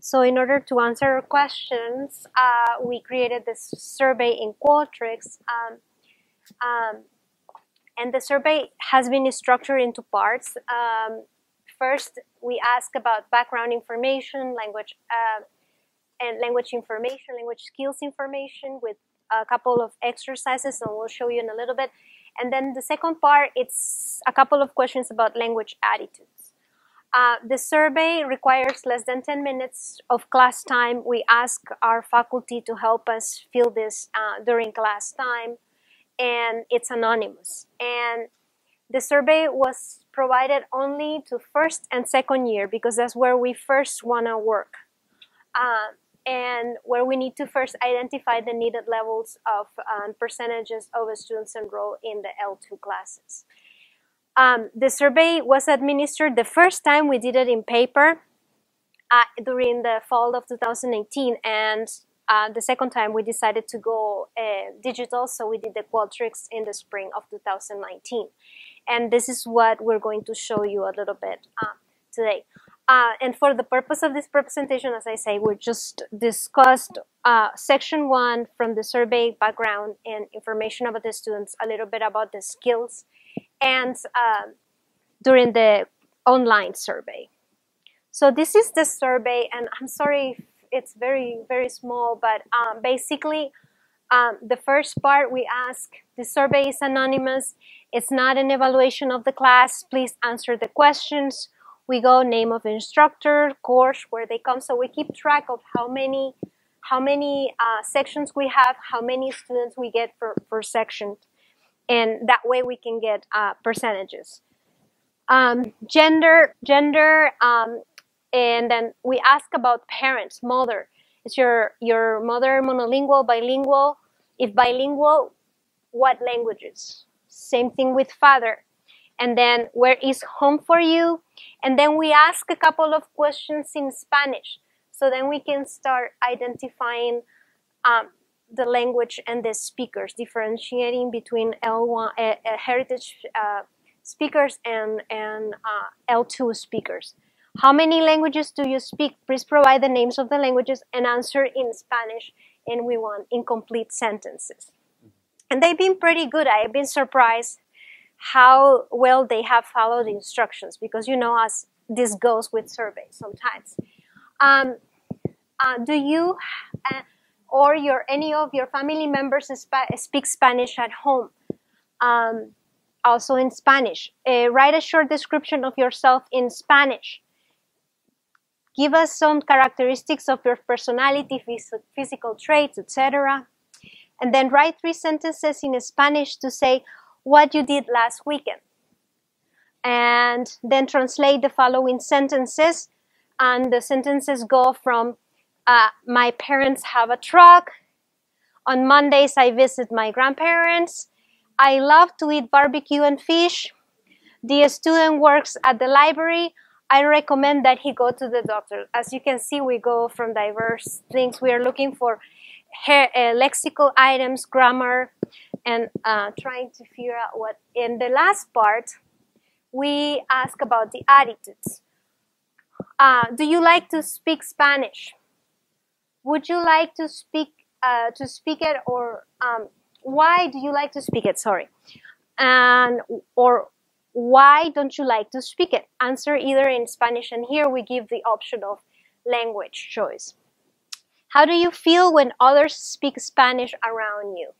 So in order to answer questions, uh, we created this survey in Qualtrics. Um, um, and the survey has been structured into parts. Um, first, we ask about background information, language, uh, and language information, language skills information with a couple of exercises, and we'll show you in a little bit. And then the second part, it's a couple of questions about language attitudes. Uh, the survey requires less than 10 minutes of class time. We ask our faculty to help us fill this uh, during class time, and it's anonymous. And the survey was provided only to first and second year because that's where we first want to work. Uh, and where we need to first identify the needed levels of um, percentages of students enrolled in the L2 classes. Um, the survey was administered the first time we did it in paper uh, during the fall of 2018 and uh, the second time we decided to go uh, digital so we did the Qualtrics in the spring of 2019 and this is what we're going to show you a little bit uh, today. Uh, and for the purpose of this presentation, as I say, we just discussed uh, section one from the survey background and information about the students, a little bit about the skills, and uh, during the online survey. So this is the survey, and I'm sorry it's very, very small, but um, basically, um, the first part we ask, the survey is anonymous, it's not an evaluation of the class, please answer the questions, we go name of instructor, course, where they come. So we keep track of how many how many uh, sections we have, how many students we get per, per section, and that way we can get uh, percentages. Um, gender, gender, um, and then we ask about parents, mother. Is your your mother monolingual, bilingual? If bilingual, what languages? Same thing with father and then where is home for you? And then we ask a couple of questions in Spanish. So then we can start identifying um, the language and the speakers, differentiating between L1 uh, uh, heritage uh, speakers and, and uh, L2 speakers. How many languages do you speak? Please provide the names of the languages and answer in Spanish. And we want incomplete sentences. And they've been pretty good. I've been surprised how well they have followed the instructions because you know as this goes with surveys sometimes. Um, uh, do you uh, or your any of your family members speak Spanish at home? Um, also in Spanish. Uh, write a short description of yourself in Spanish. Give us some characteristics of your personality, phys physical traits, etc. And then write three sentences in Spanish to say what you did last weekend. And then translate the following sentences. And the sentences go from uh, my parents have a truck. On Mondays, I visit my grandparents. I love to eat barbecue and fish. The student works at the library. I recommend that he go to the doctor. As you can see, we go from diverse things. We are looking for uh, lexical items, grammar, and uh, trying to figure out what. In the last part, we ask about the attitudes. Uh, do you like to speak Spanish? Would you like to speak uh, to speak it, or um, why do you like to speak it? Sorry, and or why don't you like to speak it? Answer either in Spanish, and here we give the option of language choice. How do you feel when others speak Spanish around you?